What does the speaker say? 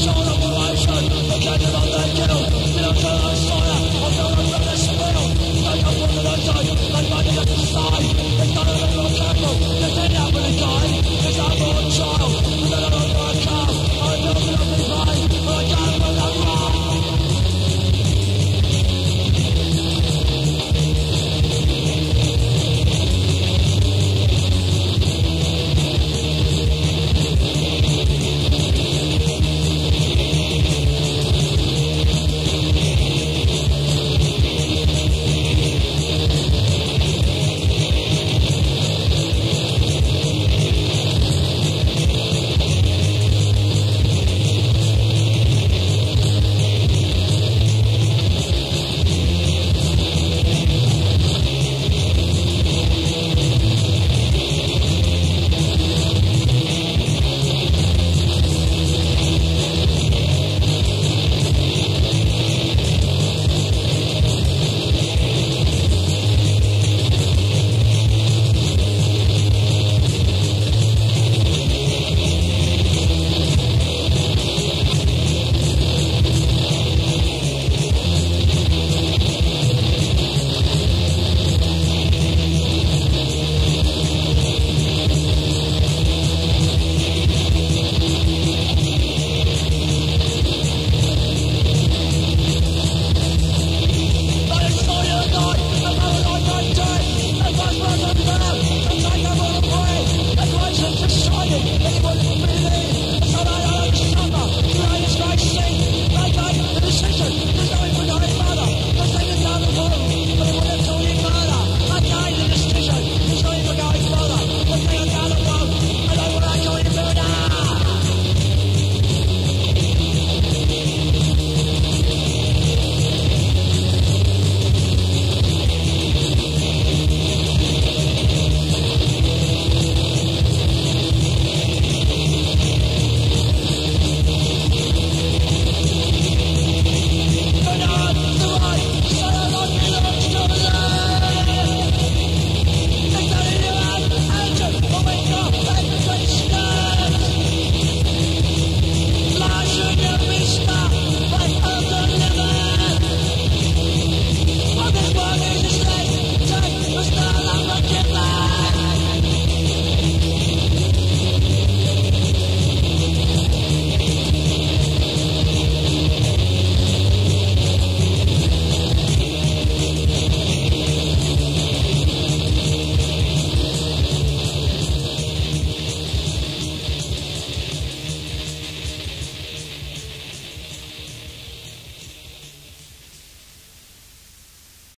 shoulder.